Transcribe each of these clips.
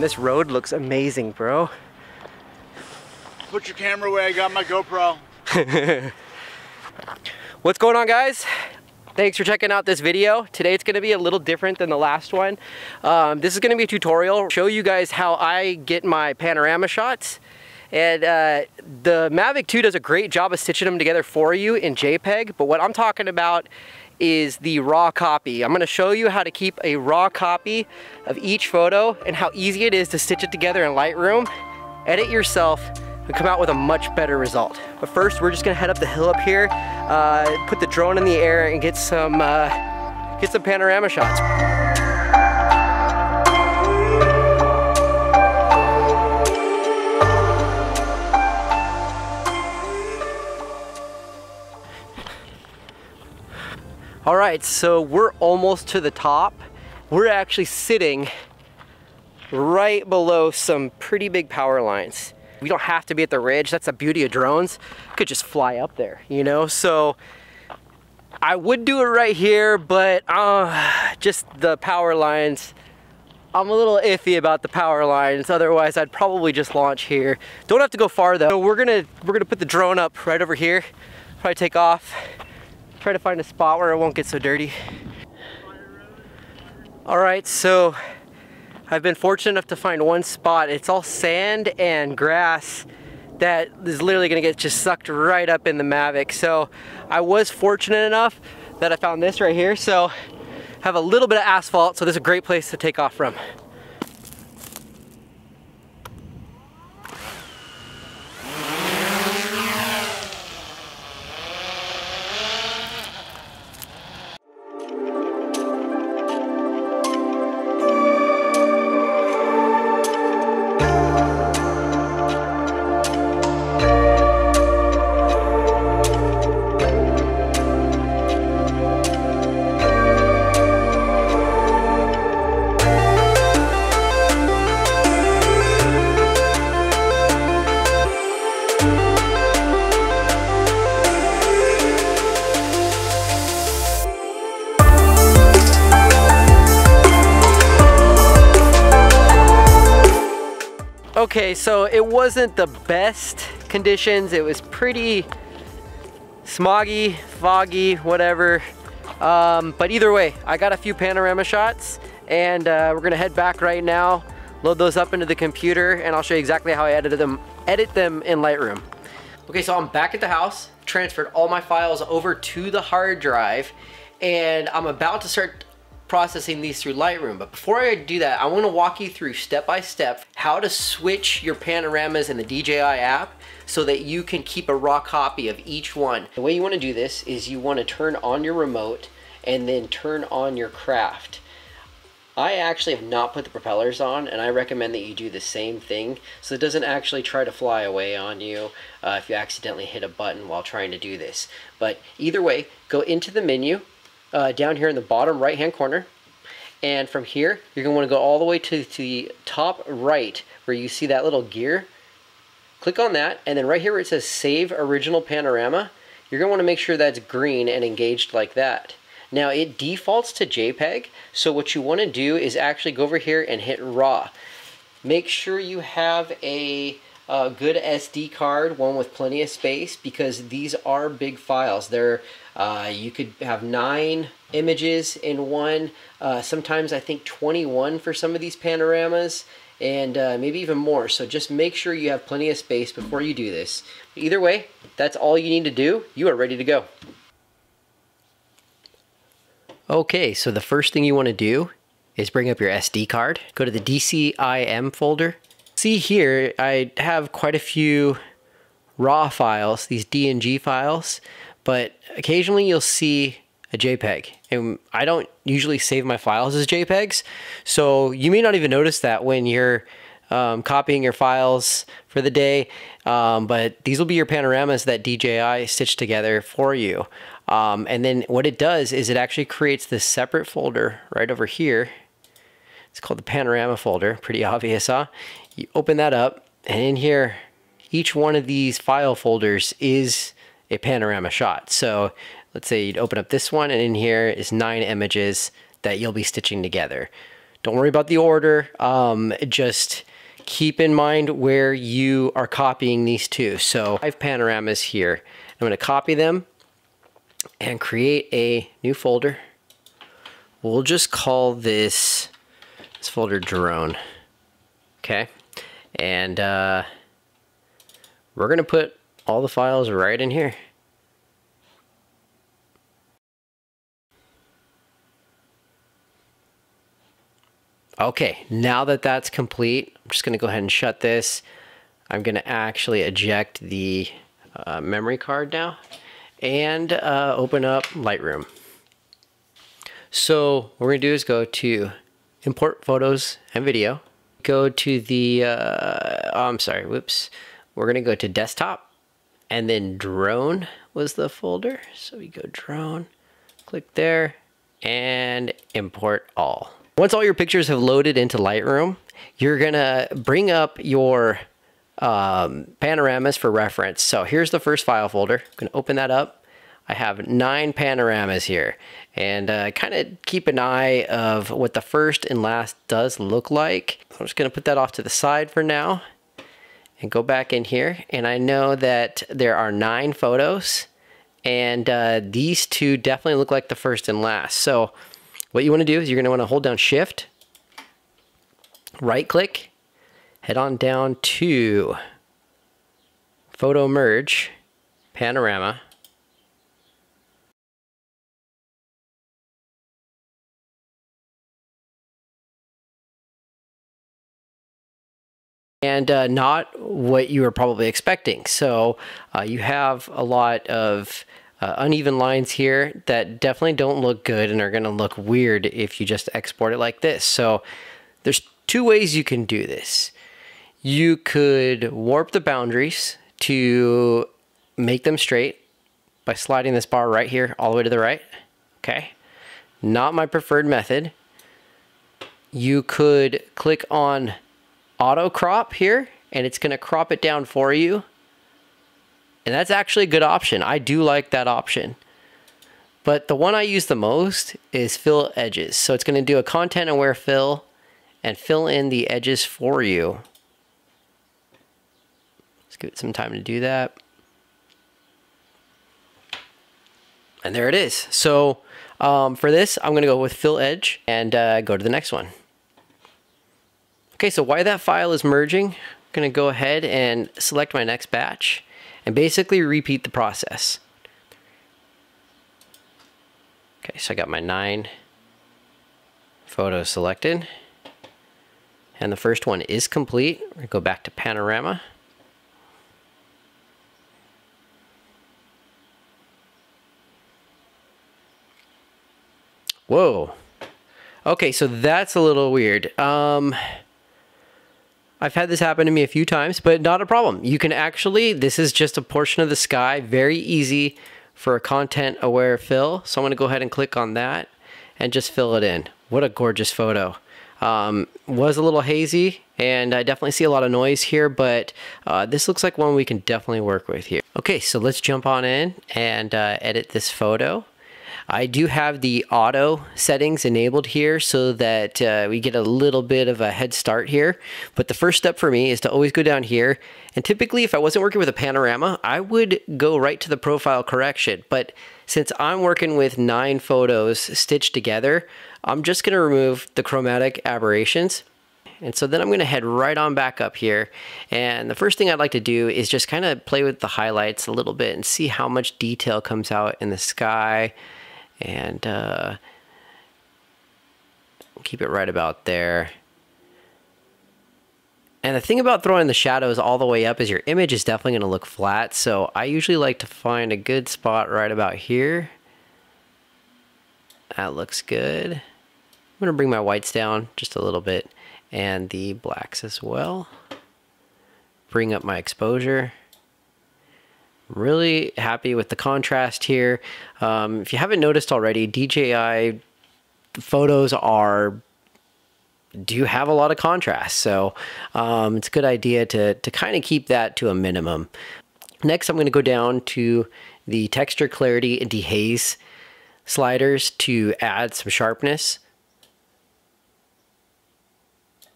this road looks amazing, bro. Put your camera away, I got my GoPro. What's going on guys? Thanks for checking out this video. Today it's gonna be a little different than the last one. Um, this is gonna be a tutorial, show you guys how I get my panorama shots. And uh, the Mavic 2 does a great job of stitching them together for you in JPEG, but what I'm talking about is the raw copy. I'm gonna show you how to keep a raw copy of each photo and how easy it is to stitch it together in Lightroom, edit yourself, and come out with a much better result. But first, we're just gonna head up the hill up here, uh, put the drone in the air and get some, uh, get some panorama shots. Right, so we're almost to the top. We're actually sitting right below some pretty big power lines. We don't have to be at the ridge. That's the beauty of drones. Could just fly up there, you know? So I would do it right here, but uh, just the power lines, I'm a little iffy about the power lines. Otherwise, I'd probably just launch here. Don't have to go far though. So we're gonna we're gonna put the drone up right over here. Probably take off. Try to find a spot where it won't get so dirty. All right, so I've been fortunate enough to find one spot. It's all sand and grass that is literally gonna get just sucked right up in the Mavic. So I was fortunate enough that I found this right here. So have a little bit of asphalt, so this is a great place to take off from. Okay, so it wasn't the best conditions. It was pretty smoggy, foggy, whatever. Um, but either way, I got a few panorama shots and uh, we're gonna head back right now, load those up into the computer and I'll show you exactly how I edited them, edit them in Lightroom. Okay, so I'm back at the house, transferred all my files over to the hard drive and I'm about to start processing these through Lightroom. But before I do that, I wanna walk you through step by step how to switch your panoramas in the DJI app so that you can keep a raw copy of each one. The way you wanna do this is you wanna turn on your remote and then turn on your craft. I actually have not put the propellers on and I recommend that you do the same thing so it doesn't actually try to fly away on you uh, if you accidentally hit a button while trying to do this. But either way, go into the menu, uh, down here in the bottom right hand corner. And from here, you're going to want to go all the way to, to the top right where you see that little gear. Click on that, and then right here where it says Save Original Panorama, you're going to want to make sure that's green and engaged like that. Now it defaults to JPEG, so what you want to do is actually go over here and hit RAW. Make sure you have a a good SD card, one with plenty of space, because these are big files. They're uh, you could have nine images in one. Uh, sometimes I think 21 for some of these panoramas, and uh, maybe even more. So just make sure you have plenty of space before you do this. Either way, that's all you need to do. You are ready to go. Okay, so the first thing you want to do is bring up your SD card. Go to the DCIM folder see here, I have quite a few raw files, these DNG files, but occasionally you'll see a JPEG. And I don't usually save my files as JPEGs, so you may not even notice that when you're um, copying your files for the day, um, but these will be your panoramas that DJI stitched together for you. Um, and then what it does is it actually creates this separate folder right over here. It's called the panorama folder, pretty obvious, huh? You open that up, and in here, each one of these file folders is a panorama shot. So let's say you'd open up this one, and in here is nine images that you'll be stitching together. Don't worry about the order. Um, just keep in mind where you are copying these to. So I have panoramas here. I'm gonna copy them and create a new folder. We'll just call this, this folder drone. Okay. And uh, we're gonna put all the files right in here. Okay, now that that's complete, I'm just gonna go ahead and shut this. I'm gonna actually eject the uh, memory card now and uh, open up Lightroom. So what we're gonna do is go to import photos and video. Go to the, uh, oh, I'm sorry, whoops. We're gonna go to desktop and then drone was the folder. So we go drone, click there and import all. Once all your pictures have loaded into Lightroom, you're gonna bring up your um, panoramas for reference. So here's the first file folder. I'm gonna open that up. I have nine panoramas here and uh, kind of keep an eye of what the first and last does look like. I'm just gonna put that off to the side for now and go back in here. And I know that there are nine photos and uh, these two definitely look like the first and last. So what you want to do is you're going to want to hold down shift, right click, head on down to photo merge, panorama, and uh, not what you were probably expecting. So uh, you have a lot of uh, uneven lines here that definitely don't look good and are going to look weird if you just export it like this. So there's two ways you can do this. You could warp the boundaries to make them straight by sliding this bar right here all the way to the right. Okay. Not my preferred method. You could click on auto crop here and it's going to crop it down for you. And that's actually a good option. I do like that option. But the one I use the most is fill edges. So it's going to do a content aware fill and fill in the edges for you. Let's give it some time to do that. And there it is. So um, for this, I'm going to go with fill edge and uh, go to the next one. Okay, so while that file is merging, I'm gonna go ahead and select my next batch and basically repeat the process. Okay, so I got my nine photos selected. And the first one is complete. We're go back to panorama. Whoa. Okay, so that's a little weird. Um, I've had this happen to me a few times, but not a problem. You can actually, this is just a portion of the sky, very easy for a content aware fill. So I'm gonna go ahead and click on that and just fill it in. What a gorgeous photo. Um, was a little hazy and I definitely see a lot of noise here, but uh, this looks like one we can definitely work with here. Okay, so let's jump on in and uh, edit this photo. I do have the auto settings enabled here so that uh, we get a little bit of a head start here. But the first step for me is to always go down here. And typically, if I wasn't working with a panorama, I would go right to the profile correction. But since I'm working with nine photos stitched together, I'm just going to remove the chromatic aberrations. And so then I'm going to head right on back up here. And the first thing I'd like to do is just kind of play with the highlights a little bit and see how much detail comes out in the sky and uh, keep it right about there. And the thing about throwing the shadows all the way up is your image is definitely going to look flat. So I usually like to find a good spot right about here. That looks good. I'm going to bring my whites down just a little bit and the blacks as well. Bring up my exposure. Really happy with the contrast here. Um, if you haven't noticed already, DJI photos are do have a lot of contrast. So um, it's a good idea to, to kind of keep that to a minimum. Next, I'm going to go down to the texture clarity and dehaze sliders to add some sharpness.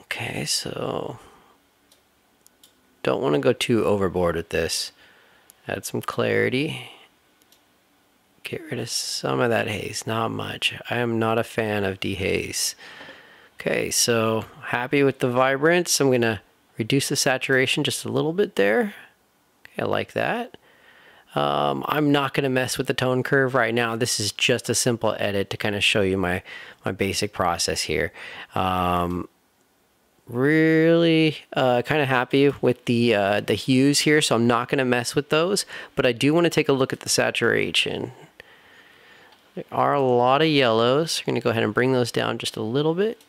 Okay, so don't want to go too overboard with this. Add some clarity. Get rid of some of that haze, not much. I am not a fan of dehaze. Okay, so happy with the vibrance. I'm gonna reduce the saturation just a little bit there. Okay, I like that. Um, I'm not going to mess with the tone curve right now. This is just a simple edit to kind of show you my, my basic process here. Um, really uh, kind of happy with the, uh, the hues here, so I'm not going to mess with those. But I do want to take a look at the saturation. There are a lot of yellows. We're going to go ahead and bring those down just a little bit.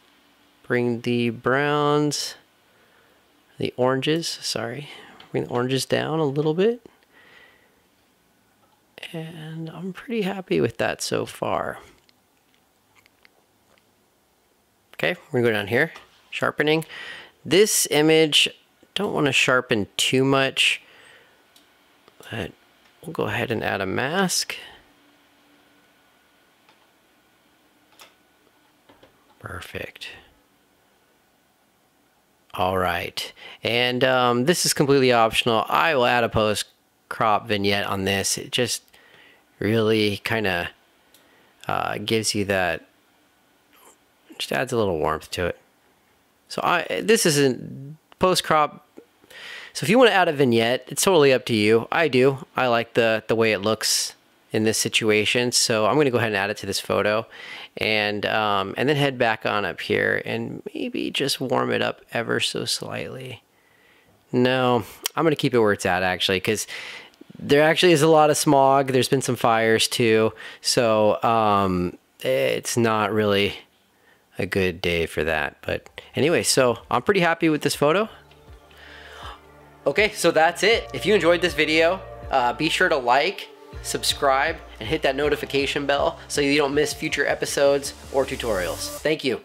Bring the browns, the oranges, sorry. Bring the oranges down a little bit and I'm pretty happy with that so far. Okay, we're gonna go down here, sharpening. This image, don't want to sharpen too much, but we'll go ahead and add a mask. Perfect. All right, and um, this is completely optional. I will add a post crop vignette on this. It just really kind of uh, gives you that, just adds a little warmth to it. So I this isn't post crop. So if you want to add a vignette, it's totally up to you. I do. I like the the way it looks in this situation. So I'm going to go ahead and add it to this photo, and um, and then head back on up here and maybe just warm it up ever so slightly. No, I'm going to keep it where it's at actually because there actually is a lot of smog. There's been some fires too. So um, it's not really a good day for that. But anyway, so I'm pretty happy with this photo. Okay, so that's it. If you enjoyed this video, uh, be sure to like, subscribe, and hit that notification bell so you don't miss future episodes or tutorials. Thank you.